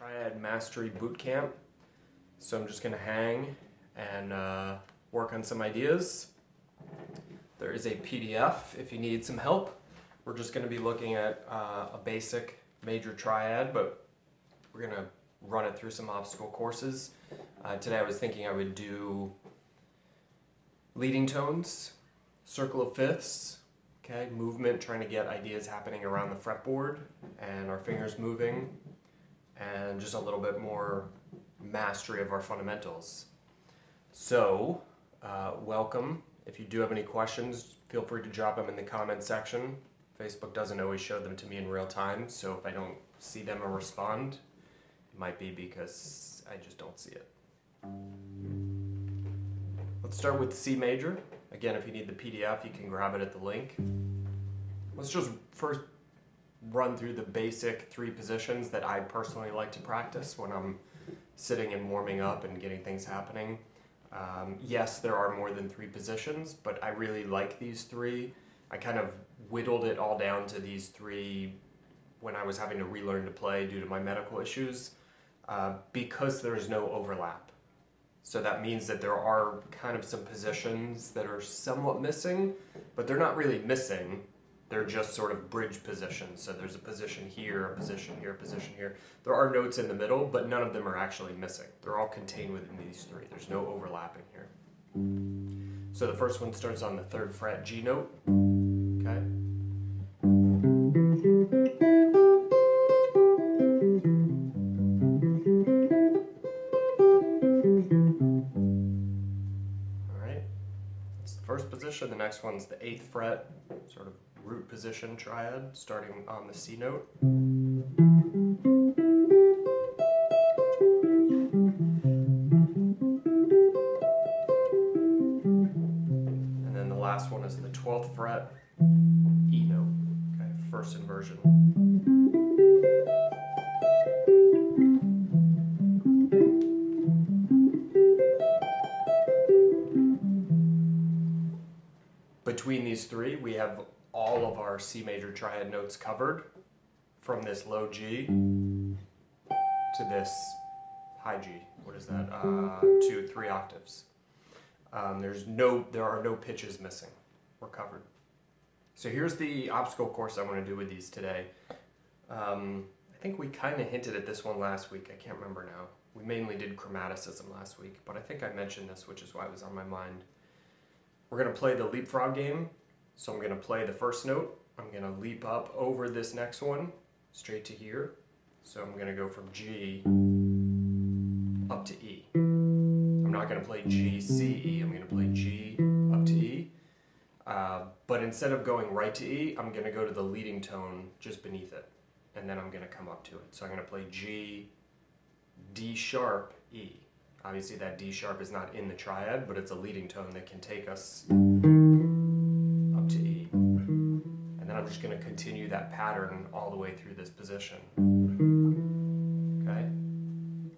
Triad Mastery Boot Camp. So I'm just going to hang and uh, work on some ideas. There is a PDF if you need some help. We're just going to be looking at uh, a basic major triad, but we're going to run it through some obstacle courses. Uh, today I was thinking I would do leading tones, circle of fifths, okay, movement, trying to get ideas happening around the fretboard, and our fingers moving, and just a little bit more mastery of our fundamentals. So, uh, welcome. If you do have any questions, feel free to drop them in the comment section. Facebook doesn't always show them to me in real time, so if I don't see them or respond, it might be because I just don't see it. Let's start with C major. Again, if you need the PDF, you can grab it at the link. Let's just first run through the basic three positions that I personally like to practice when I'm sitting and warming up and getting things happening. Um, yes, there are more than three positions, but I really like these three. I kind of whittled it all down to these three when I was having to relearn to play due to my medical issues uh, because there is no overlap. So that means that there are kind of some positions that are somewhat missing, but they're not really missing. They're just sort of bridge positions. So there's a position here, a position here, a position here. There are notes in the middle, but none of them are actually missing. They're all contained within these three. There's no overlapping here. So the first one starts on the third fret G note. Okay. One's the eighth fret, sort of root position triad, starting on the C note. And then the last one is the 12th fret, E note, okay, first inversion. All of our C major triad notes covered from this low G to this high G. What is that? Uh, two, three octaves. Um, there's no, there are no pitches missing. We're covered. So here's the obstacle course I want to do with these today. Um, I think we kind of hinted at this one last week. I can't remember now. We mainly did chromaticism last week, but I think I mentioned this, which is why it was on my mind. We're going to play the leapfrog game. So I'm going to play the first note. I'm going to leap up over this next one, straight to here. So I'm going to go from G up to E. I'm not going to play G, C, E. I'm going to play G up to E. Uh, but instead of going right to E, I'm going to go to the leading tone just beneath it. And then I'm going to come up to it. So I'm going to play G, D sharp, E. Obviously that D sharp is not in the triad, but it's a leading tone that can take us I'm just going to continue that pattern all the way through this position. Okay?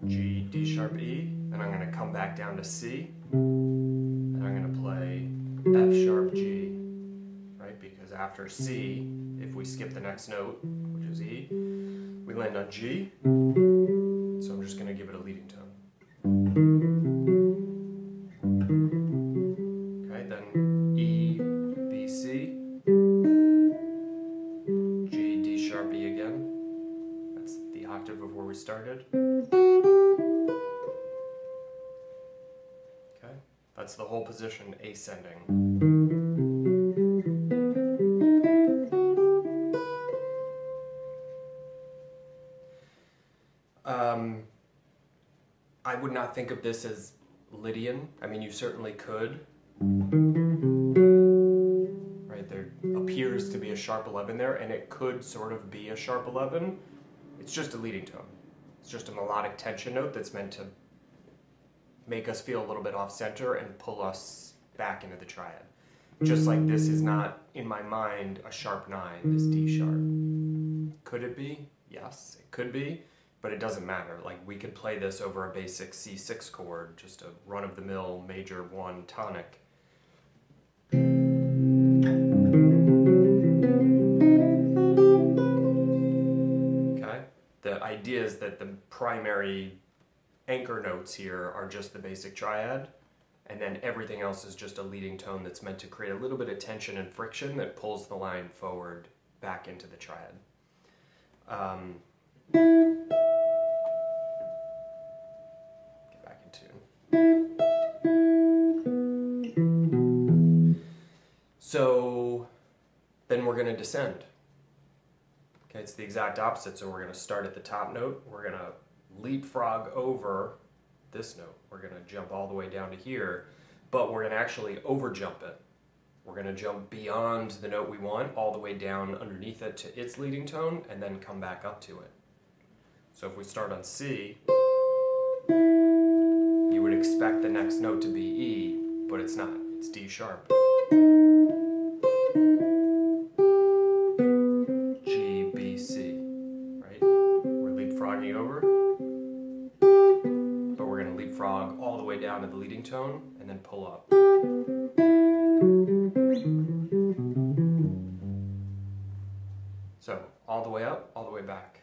G, D sharp, E. Then I'm going to come back down to C. And I'm going to play F sharp, G. Right? Because after C, if we skip the next note, which is E, we land on G. So I'm just going to give it a leading tone. Whole position ascending. Um, I would not think of this as Lydian. I mean, you certainly could. Right, there appears to be a sharp 11 there, and it could sort of be a sharp 11. It's just a leading tone. It's just a melodic tension note that's meant to make us feel a little bit off center and pull us back into the triad. Mm. Just like this is not, in my mind, a sharp 9, this D sharp. Could it be? Yes, it could be but it doesn't matter. Like we could play this over a basic C6 chord, just a run-of-the-mill major one tonic. Okay? The idea is that the primary anchor notes here are just the basic triad, and then everything else is just a leading tone that's meant to create a little bit of tension and friction that pulls the line forward back into the triad. Um, get back in tune. So then we're going to descend. Okay, it's the exact opposite. So we're going to start at the top note. We're going to leapfrog over this note. We're going to jump all the way down to here, but we're going to actually overjump it. We're going to jump beyond the note we want, all the way down underneath it to its leading tone, and then come back up to it. So if we start on C, you would expect the next note to be E, but it's not. It's D sharp. G, B, C, right? We're leapfrogging over, leapfrog all the way down to the leading tone and then pull up. So, all the way up, all the way back.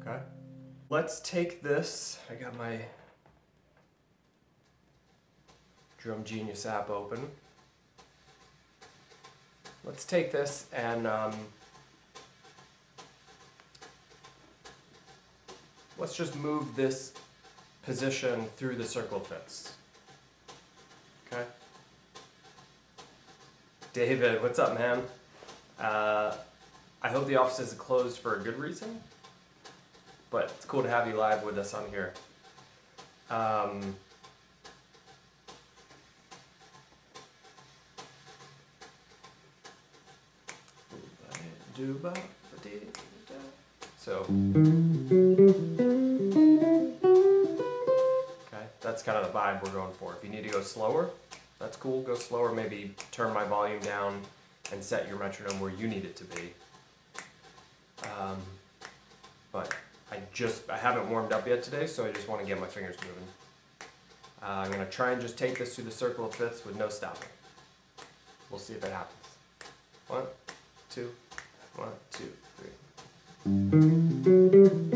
Okay. Let's take this. I got my Drum Genius app open. Let's take this and um, let's just move this position through the circle fifths. Okay? David, what's up, man? Uh, I hope the office is closed for a good reason, but it's cool to have you live with us on here. Um, so, okay, that's kind of the vibe we're going for. If you need to go slower, that's cool. Go slower. Maybe turn my volume down and set your metronome where you need it to be. Um, but I just I haven't warmed up yet today, so I just want to get my fingers moving. Uh, I'm gonna try and just take this through the circle of fifths with no stopping. We'll see if it happens. One, two, one, two, three.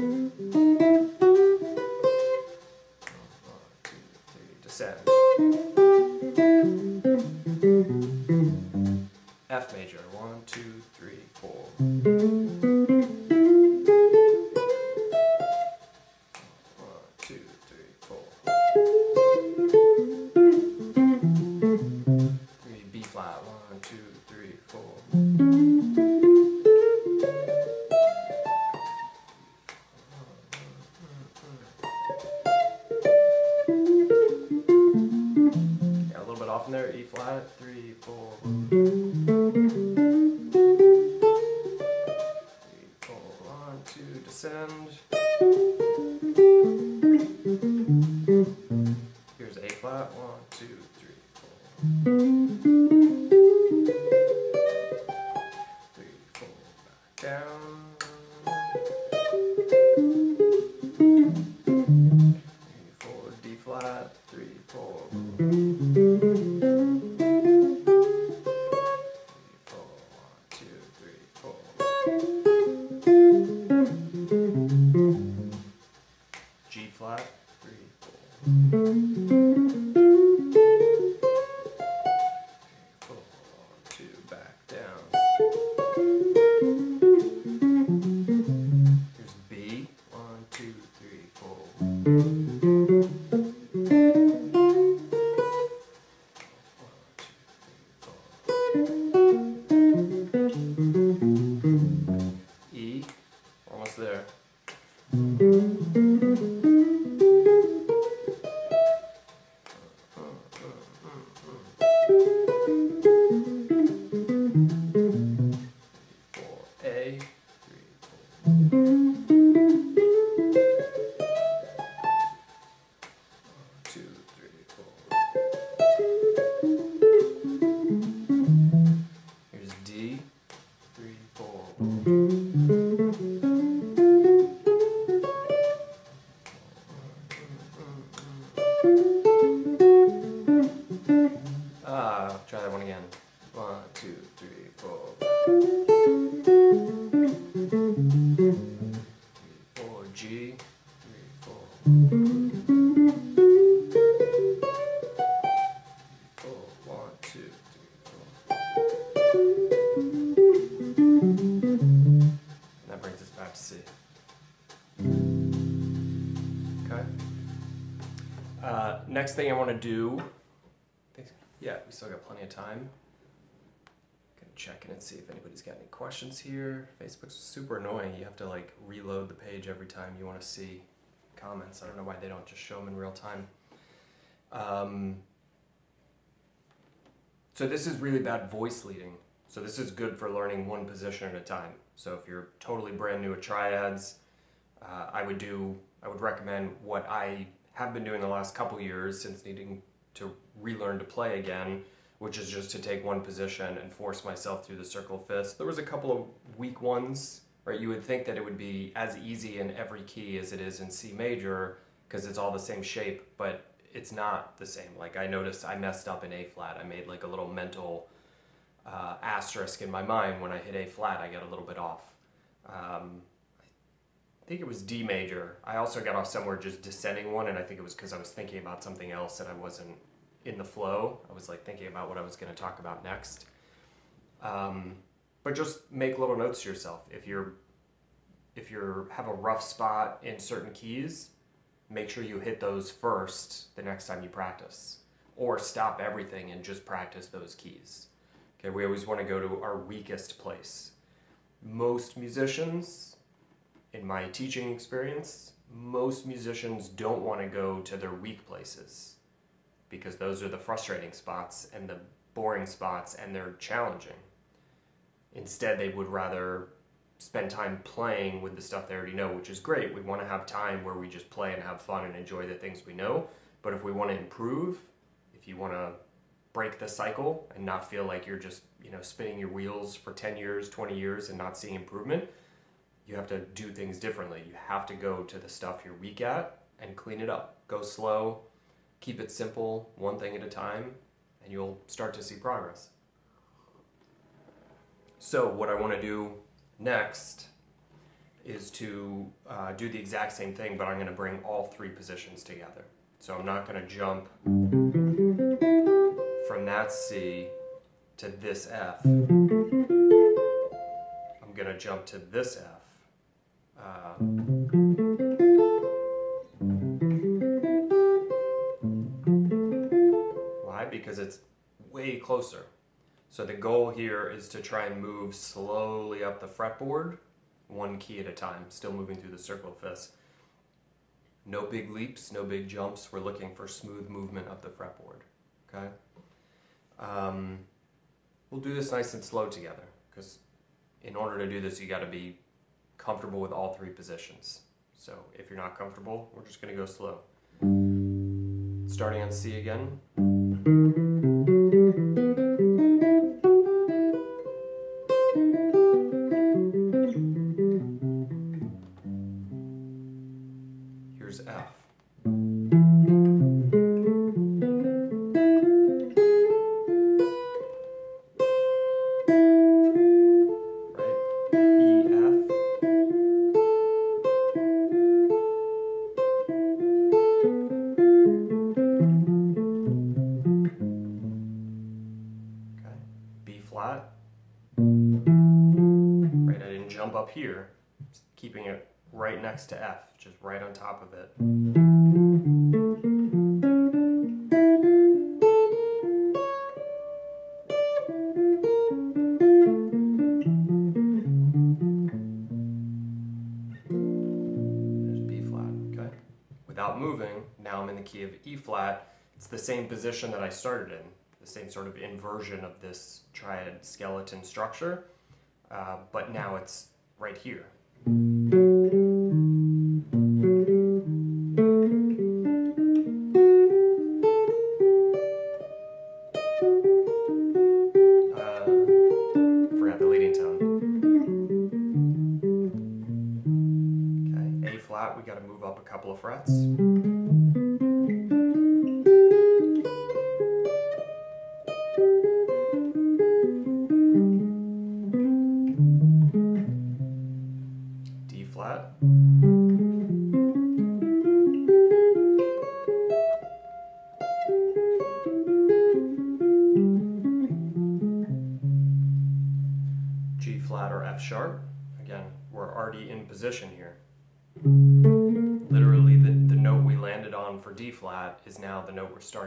Do, yeah, we still got plenty of time. Gonna check in and see if anybody's got any questions here. Facebook's super annoying. You have to like reload the page every time you want to see comments. I don't know why they don't just show them in real time. Um, so this is really bad voice leading. So this is good for learning one position at a time. So if you're totally brand new at triads, uh, I would do, I would recommend what I have been doing the last couple years since needing to relearn to play again, which is just to take one position and force myself through the circle fifth. There was a couple of weak ones, right? You would think that it would be as easy in every key as it is in C major because it's all the same shape, but it's not the same. Like I noticed I messed up in A flat. I made like a little mental uh, asterisk in my mind when I hit A flat. I got a little bit off. Um, think it was D major. I also got off somewhere just descending one, and I think it was because I was thinking about something else and I wasn't in the flow. I was like thinking about what I was going to talk about next. Um, but just make little notes to yourself. If you're if you have a rough spot in certain keys, make sure you hit those first the next time you practice. Or stop everything and just practice those keys. Okay, we always want to go to our weakest place. Most musicians, in my teaching experience, most musicians don't want to go to their weak places because those are the frustrating spots and the boring spots and they're challenging. Instead, they would rather spend time playing with the stuff they already know, which is great. We want to have time where we just play and have fun and enjoy the things we know. But if we want to improve, if you want to break the cycle and not feel like you're just, you know, spinning your wheels for 10 years, 20 years and not seeing improvement, you have to do things differently. You have to go to the stuff you're weak at and clean it up. Go slow, keep it simple, one thing at a time, and you'll start to see progress. So what I want to do Next is to uh, do the exact same thing, but I'm going to bring all three positions together. So I'm not going to jump from that C to this F. I'm going to jump to this F. Uh, why? Because it's way closer. So the goal here is to try and move slowly up the fretboard, one key at a time, still moving through the circle of fifths. No big leaps, no big jumps. We're looking for smooth movement up the fretboard, okay? Um, we'll do this nice and slow together because in order to do this, you got to be comfortable with all three positions. So if you're not comfortable, we're just going to go slow. Starting on C again. Next to F, just right on top of it. There's B flat, okay? Without moving, now I'm in the key of E flat. It's the same position that I started in, the same sort of inversion of this triad skeleton structure, uh, but now it's right here. Uh forgot the leading tone. Okay, A flat, we gotta move up a couple of frets.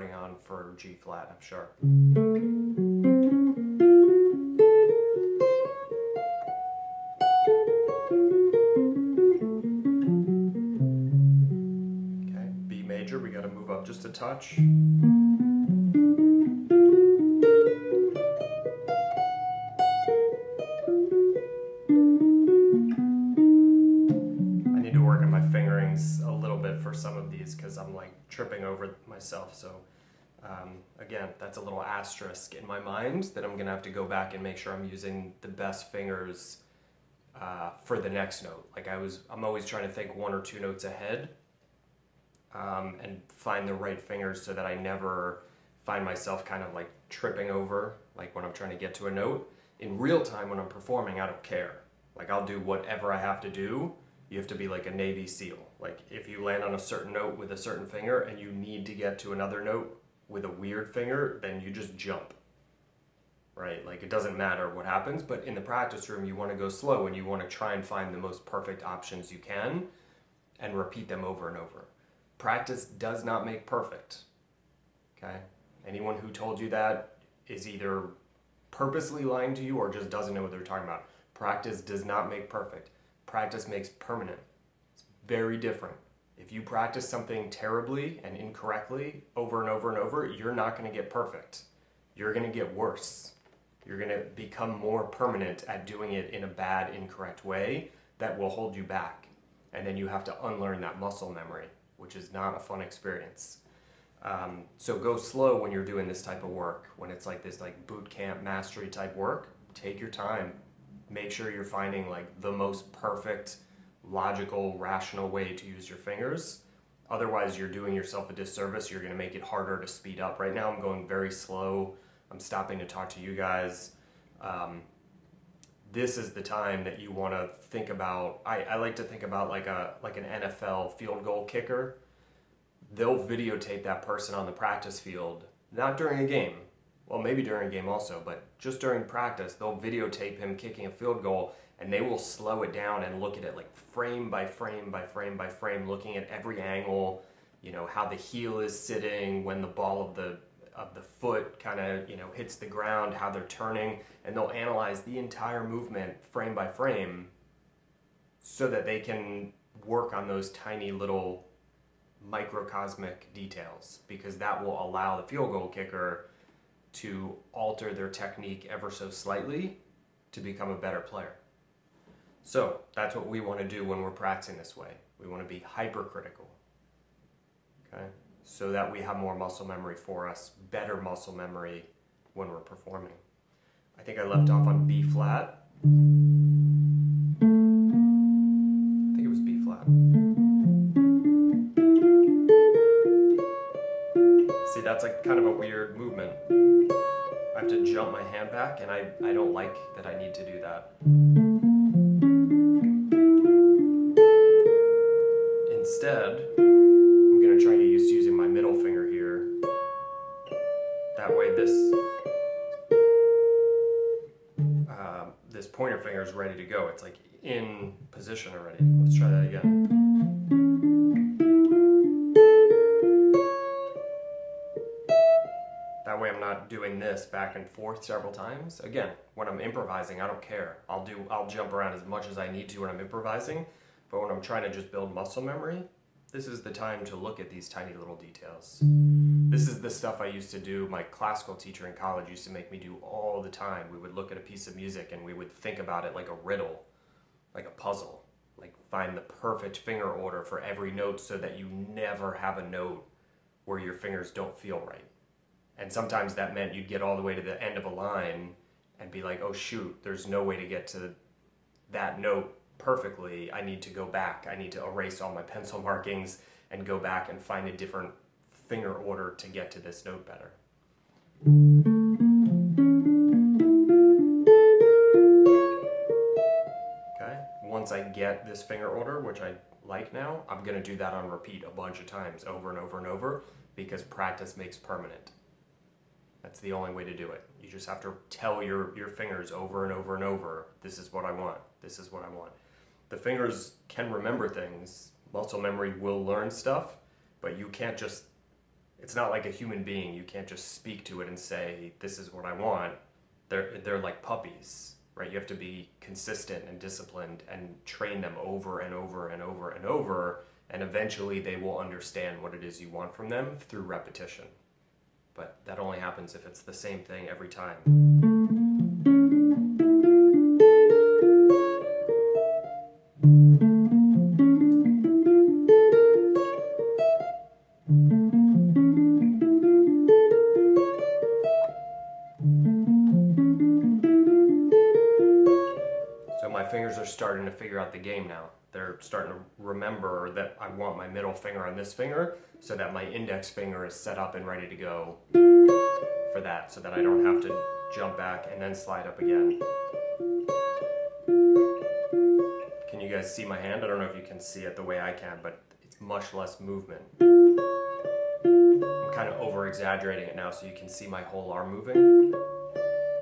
Starting on for G flat F sharp. Okay, B major, we got to move up just a touch. Tripping over myself. So um, again, that's a little asterisk in my mind that I'm gonna have to go back and make sure I'm using the best fingers uh, for the next note. Like I was, I'm always trying to think one or two notes ahead um, and find the right fingers so that I never find myself kind of like tripping over, like when I'm trying to get to a note. In real time, when I'm performing, I don't care. Like I'll do whatever I have to do you have to be like a Navy SEAL. Like if you land on a certain note with a certain finger and you need to get to another note with a weird finger, then you just jump. Right? Like it doesn't matter what happens, but in the practice room, you want to go slow and you want to try and find the most perfect options you can and repeat them over and over. Practice does not make perfect. Okay? Anyone who told you that is either purposely lying to you or just doesn't know what they're talking about. Practice does not make perfect practice makes permanent. It's very different. If you practice something terribly and incorrectly over and over and over, you're not going to get perfect. You're going to get worse. You're going to become more permanent at doing it in a bad, incorrect way that will hold you back. And then you have to unlearn that muscle memory, which is not a fun experience. Um, so go slow when you're doing this type of work. When it's like this like boot camp mastery type work, take your time make sure you're finding like the most perfect, logical, rational way to use your fingers. Otherwise, you're doing yourself a disservice. You're going to make it harder to speed up. Right now, I'm going very slow. I'm stopping to talk to you guys. Um, this is the time that you want to think about. I, I like to think about like a like an NFL field goal kicker. They'll videotape that person on the practice field, not during a game, well, maybe during a game also, but just during practice, they'll videotape him kicking a field goal and they will slow it down and look at it like frame by frame by frame by frame, looking at every angle, you know, how the heel is sitting, when the ball of the of the foot kind of, you know, hits the ground, how they're turning, and they'll analyze the entire movement frame by frame so that they can work on those tiny little microcosmic details because that will allow the field goal kicker to alter their technique ever so slightly to become a better player. So that's what we want to do when we're practicing this way. We want to be hypercritical. Okay? So that we have more muscle memory for us, better muscle memory when we're performing. I think I left off on B flat. I think it was B flat. See, that's like kind of a weird movement. Have to jump my hand back, and I, I don't like that I need to do that. Instead, I'm to try to use using my middle finger here. That way this, uh, this pointer finger is ready to go. It's like in position already. Let's try that again. Doing this back and forth several times. Again, when I'm improvising, I don't care. I'll do I'll jump around as much as I need to when I'm improvising, but when I'm trying to just build muscle memory, this is the time to look at these tiny little details. This is the stuff I used to do. My classical teacher in college used to make me do all the time. We would look at a piece of music and we would think about it like a riddle, like a puzzle. Like find the perfect finger order for every note so that you never have a note where your fingers don't feel right. And sometimes that meant you'd get all the way to the end of a line and be like, oh shoot, there's no way to get to that note perfectly. I need to go back. I need to erase all my pencil markings and go back and find a different finger order to get to this note better. Okay, once I get this finger order, which I like now, I'm gonna do that on repeat a bunch of times over and over and over because practice makes permanent. That's the only way to do it. You just have to tell your, your fingers over and over and over, this is what I want, this is what I want. the fingers can remember things. Muscle memory will learn stuff, but you can't just it's not like a human being. You can't just speak to it and say, "This is what I want." They're they're like puppies, right? You have to be consistent and disciplined and train them over and over and over and over, and eventually they will understand what it is you want from them through repetition. But that only happens if it's the same thing every time. Now. They're starting to remember that I want my middle finger on this finger so that my index finger is set up and ready to go for that so that I don't have to jump back and then slide up again. Can you guys see my hand? I don't know if you can see it the way I can, but it's much less movement. I'm kind of over exaggerating it now so you can see my whole arm moving.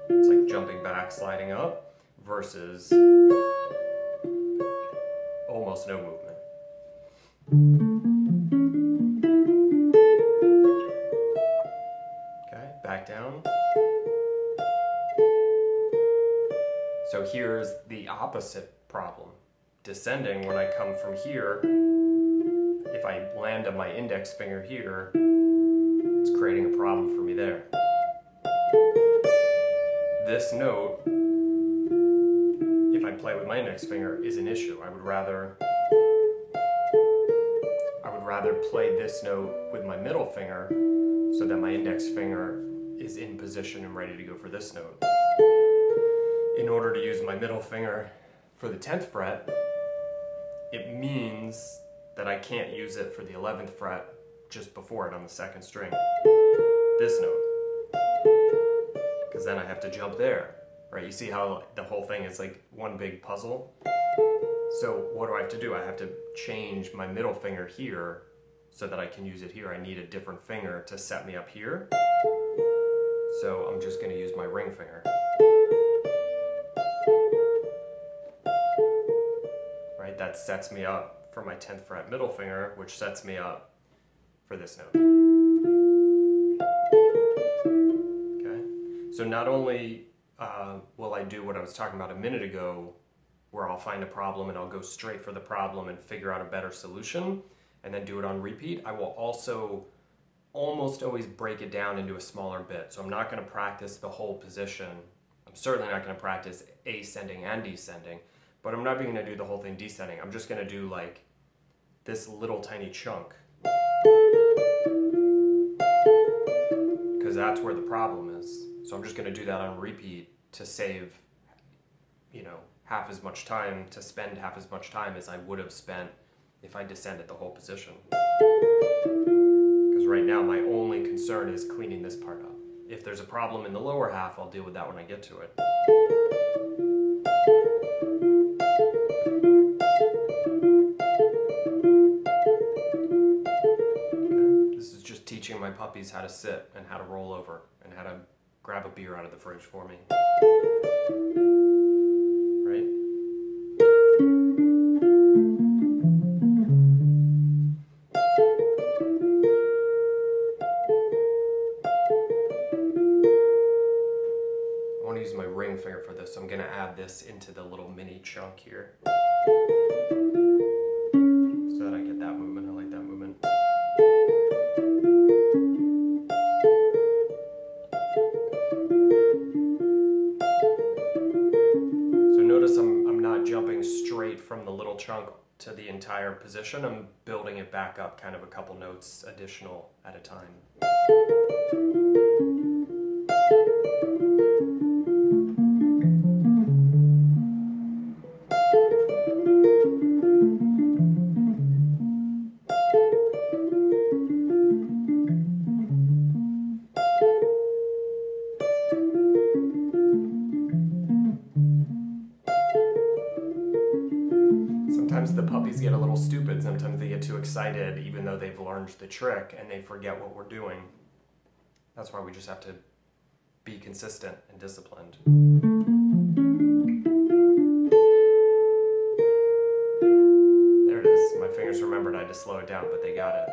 It's like jumping back, sliding up versus almost no movement. Okay, back down. So here's the opposite problem. Descending, when I come from here, if I land on my index finger here, it's creating a problem for me there. This note play with my index finger is an issue. I would rather I would rather play this note with my middle finger so that my index finger is in position and ready to go for this note. In order to use my middle finger for the 10th fret, it means that I can't use it for the 11th fret just before it on the second string. This note. Because then I have to jump there right? You see how the whole thing is like one big puzzle? So what do I have to do? I have to change my middle finger here so that I can use it here. I need a different finger to set me up here. So I'm just going to use my ring finger. Right, that sets me up for my 10th fret middle finger, which sets me up for this note. Okay, so not only uh, will I do what I was talking about a minute ago, where I'll find a problem and I'll go straight for the problem and figure out a better solution and then do it on repeat. I will also almost always break it down into a smaller bit. So I'm not going to practice the whole position. I'm certainly not going to practice ascending and descending, but I'm not even going to do the whole thing descending. I'm just going to do like this little tiny chunk. Because that's where the problem is. So I'm just going to do that on repeat to save, you know, half as much time, to spend half as much time as I would have spent if I descended the whole position. Because right now my only concern is cleaning this part up. If there's a problem in the lower half, I'll deal with that when I get to it. Okay. This is just teaching my puppies how to sit and how to roll over and how to grab a beer out of the fridge for me. Right? I want to use my ring finger for this, so I'm going to add this into the little mini chunk here. Position. I'm building it back up kind of a couple notes additional at a time. Excited even though they've learned the trick and they forget what we're doing. That's why we just have to be consistent and disciplined. There it is. My fingers remembered I had to slow it down, but they got it.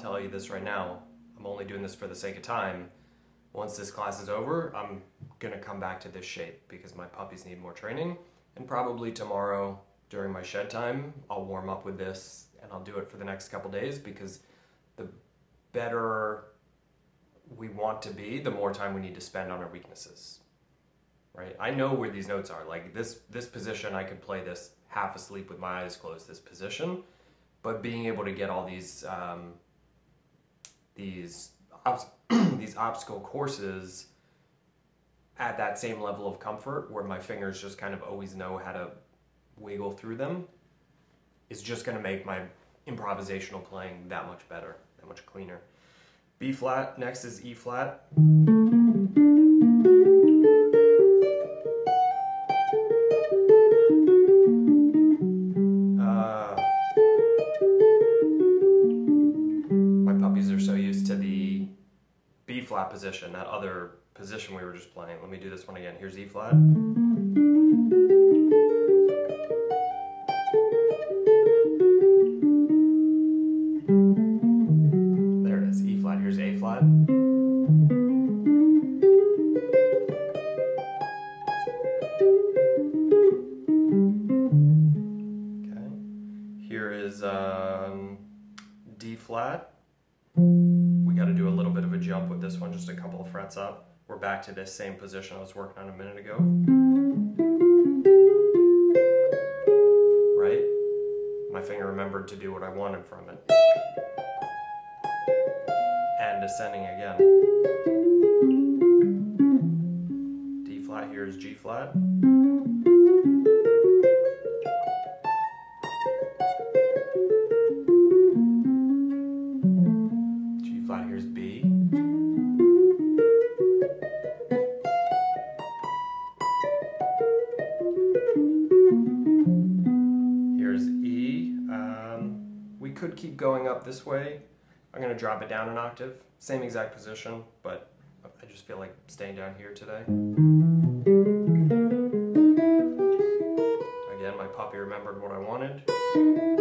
Tell you this right now. I'm only doing this for the sake of time. Once this class is over, I'm gonna come back to this shape because my puppies need more training. And probably tomorrow during my shed time, I'll warm up with this and I'll do it for the next couple days because the better we want to be, the more time we need to spend on our weaknesses. Right? I know where these notes are. Like this this position, I could play this half asleep with my eyes closed. This position, but being able to get all these um, these these obstacle courses at that same level of comfort where my fingers just kind of always know how to wiggle through them is just going to make my improvisational playing that much better that much cleaner. B flat next is e flat Position, that other position we were just playing. Let me do this one again. Here's E flat. Back to this same position I was working on a minute ago. Right? My finger remembered to do what I wanted from it. And ascending again. D flat here is G flat. This way. I'm to drop it down an octave. Same exact position, but I just feel like staying down here today. Again, my puppy remembered what I wanted.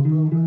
That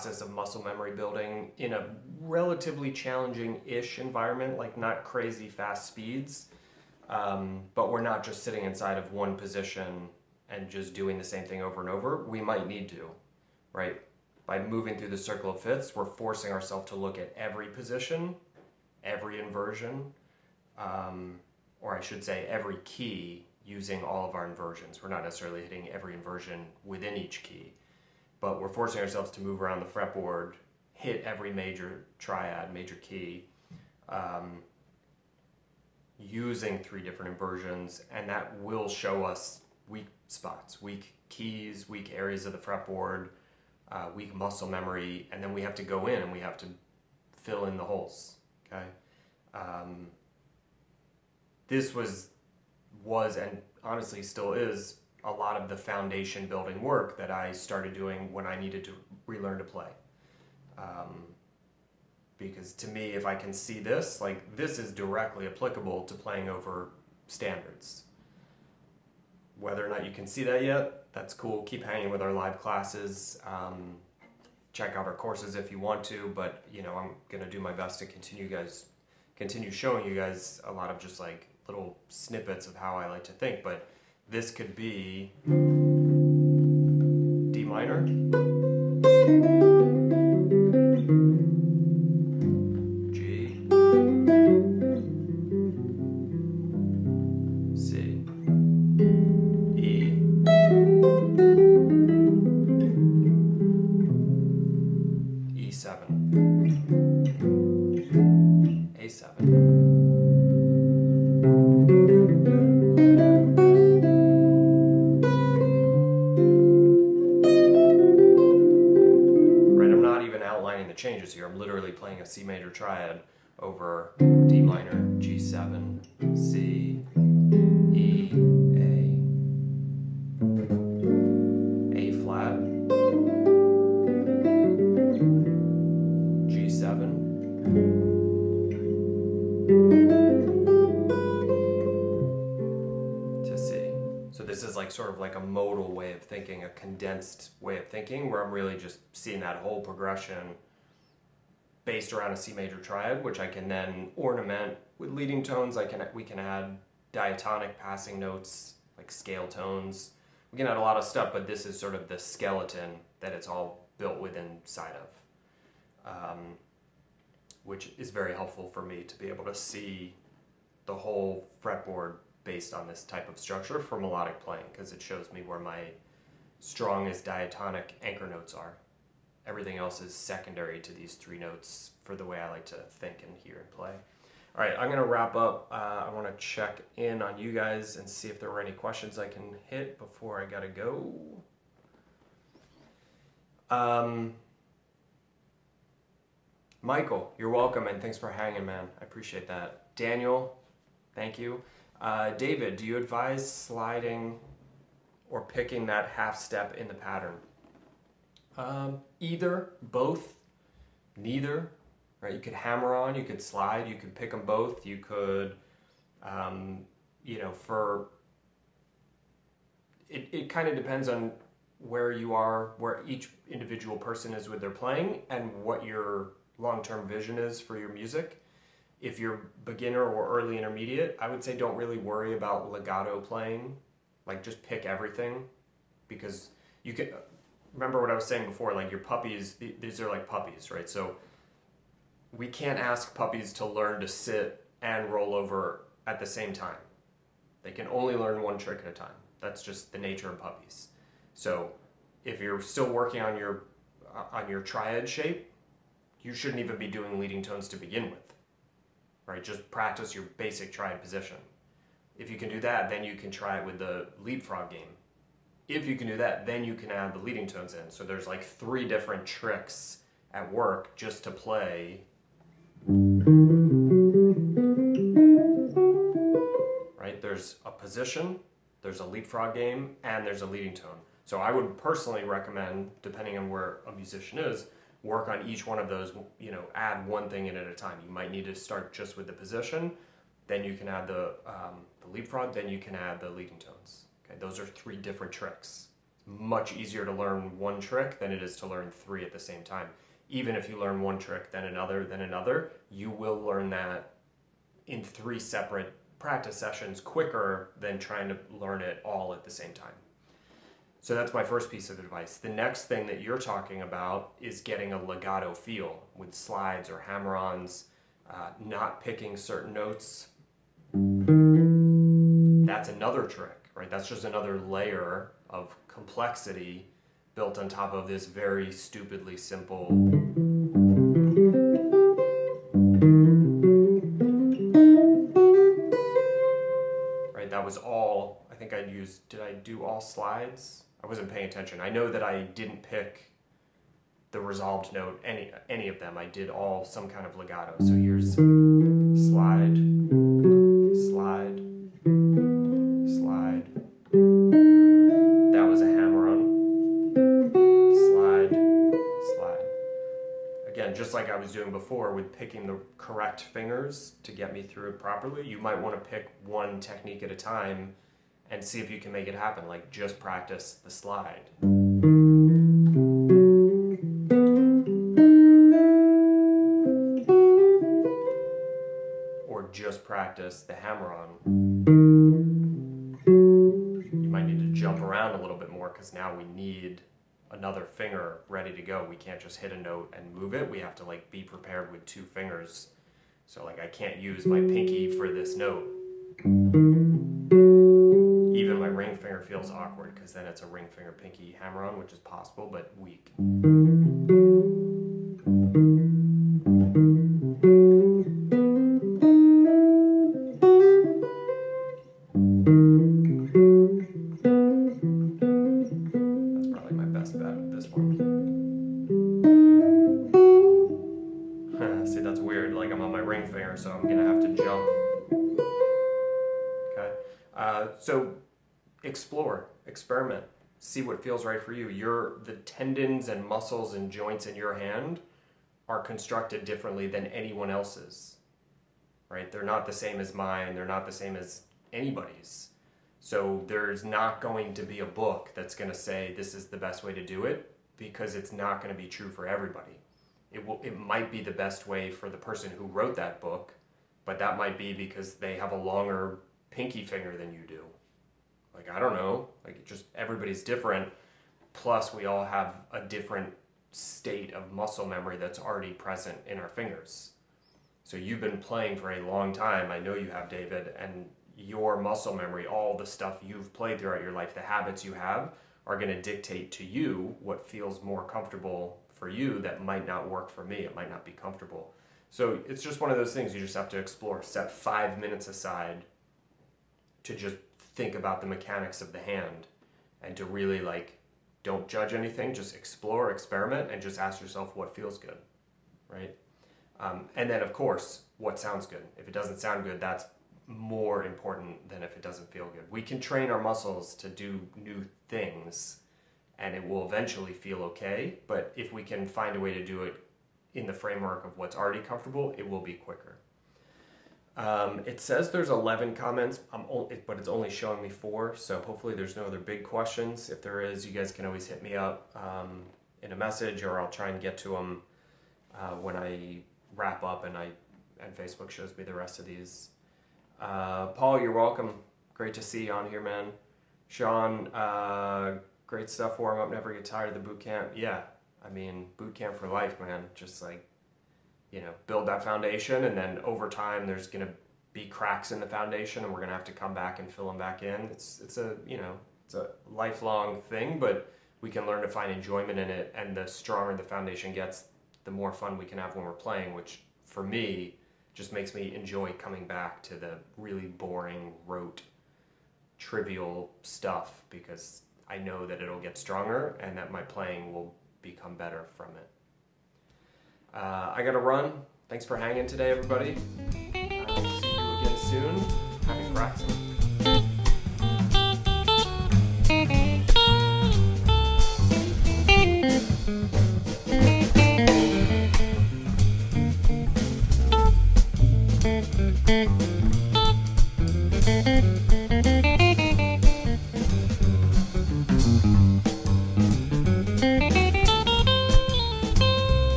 process of muscle memory building in a relatively challenging ish environment, like not crazy fast speeds. Um, but we're not just sitting inside of one position and just doing the same thing over and over. We might need to, right? By moving through the circle of fifths, we're forcing ourselves to look at every position, every inversion, um, or I should say every key using all of our inversions. We're not necessarily hitting every inversion within each key, but we're forcing ourselves to move around the fretboard, hit every major triad, major key, um, using three different inversions, and that will show us weak spots, weak keys, weak areas of the fretboard, uh, weak muscle memory, and then we have to go in and we have to fill in the holes. Okay, um, this was was and honestly still is a lot of the foundation building work that I started doing when I needed to relearn to play. Um, because to me, if I can see this, like this is directly applicable to playing over standards. Whether or not you can see that yet, that's cool. Keep hanging with our live classes. Um, check out our courses if you want to, but you know, I'm gonna do my best to continue guys, continue showing you guys a lot of just like little snippets of how I like to think. But this could be triad over D minor, G7, C, E, A, A flat, G7, to C. So this is like sort of like a modal way of thinking, a condensed way of thinking, where I'm really just seeing that whole progression based around a C major triad, which I can then ornament with leading tones. I can we can add diatonic passing notes like scale tones. We can add a lot of stuff, but this is sort of the skeleton that it's all built within inside of, um, which is very helpful for me to be able to see the whole fretboard based on this type of structure for melodic playing because it shows me where my strongest diatonic anchor notes are. Everything else is secondary to these three notes for the way I like to think and hear and play. All right, I'm going to wrap up. Uh, I want to check in on you guys and see if there were any questions I can hit before I got to go. Um, Michael, you're welcome and thanks for hanging, man. I appreciate that. Daniel, thank you. Uh, David, do you advise sliding or picking that half step in the pattern? Um, either, both, neither. Right? You could hammer on, you could slide, you could pick them both. You could, um, you know, for it, it kind of depends on where you are, where each individual person is with their playing, and what your long term vision is for your music. If you're beginner or early intermediate, I would say don't really worry about legato playing. Like just pick everything because you can remember what I was saying before, like your puppies, these are like puppies, right? So we can't ask puppies to learn to sit and roll over at the same time. They can only learn one trick at a time. That's just the nature of puppies. So if you're still working on your uh, on your triad shape, you shouldn't even be doing leading tones to begin with. Right? Just practice your basic triad position. If you can do that, then you can try it with the leapfrog game. If you can do that, then you can add the leading tones in. So there's like three different tricks at work just to play right? There's a position, there's a leapfrog game, and there's a leading tone. So I would personally recommend, depending on where a musician is, work on each one of those, you know, add one thing in at a time. You might need to start just with the position, then you can add the, um, the leapfrog, then you can add the leading tones. Okay, those are three different tricks. Much easier to learn one trick than it is to learn three at the same time. Even if you learn one trick, then another, then another, you will learn that in three separate practice sessions quicker than trying to learn it all at the same time. So that's my first piece of advice. The next thing that you're talking about is getting a legato feel with slides or hammer ons, uh, not picking certain notes. That's another trick, right? That's just another layer of complexity built on top of this very stupidly simple. Right, that was all, I think I used, did I do all slides? I wasn't paying attention. I know that I didn't pick the resolved note any any of them. I did all some kind of legato. So here's slide, slide, just like I was doing before with picking the correct fingers to get me through it properly, you might want to pick one technique at a time and see if you can make it happen. Like just practice the slide. Or just practice the hammer on. You might need to jump around a little bit more because now we need another finger ready to go. We can't just hit a note and move it. We have to like be prepared with two fingers. So like I can't use my pinky for this note. Even my ring finger feels awkward because then it's a ring finger pinky hammer on, which is possible but weak. Feels right for you. Your the tendons and muscles and joints in your hand are constructed differently than anyone else's. Right? They're not the same as mine. They're not the same as anybody's. So there's not going to be a book that's going to say this is the best way to do it because it's not going to be true for everybody. It will it might be the best way for the person who wrote that book, but that might be because they have a longer pinky finger than you do. Like I don't know, like just everybody's different. Plus we all have a different state of muscle memory that's already present in our fingers. So you've been playing for a long time. I know you have, David, and your muscle memory, all the stuff you've played throughout your life, the habits you have, are going to dictate to you what feels more comfortable for you that might not work for me. It might not be comfortable. So it's just one of those things you just have to explore. Set five minutes aside to just think about the mechanics of the hand and to really like don't judge anything, just explore, experiment, and just ask yourself what feels good, right? Um, and then, of course, what sounds good. If it doesn't sound good, that's more important than if it doesn't feel good. We can train our muscles to do new things and it will eventually feel okay, but if we can find a way to do it in the framework of what's already comfortable, it will be quicker. Um, it says there's 11 comments, I'm only, but it's only showing me four, so hopefully there's no other big questions. If there is, you guys can always hit me up um, in a message or I'll try and get to them uh, when I wrap up and I and Facebook shows me the rest of these. Uh, Paul, you're welcome. Great to see you on here, man. Sean, uh, great stuff. Warm up, never get tired of the boot camp. Yeah, I mean, boot camp for life, man. Just like you know, build that foundation, and then over time, there's going to be cracks in the foundation, and we're going to have to come back and fill them back in. It's it's a you know it's a lifelong thing, but we can learn to find enjoyment in it, and the stronger the foundation gets, the more fun we can have when we're playing. Which for me just makes me enjoy coming back to the really boring, rote, trivial stuff because I know that it'll get stronger and that my playing will become better from it. Uh, I gotta run. Thanks for hanging today, everybody. I'll see you again soon. Happy practicing.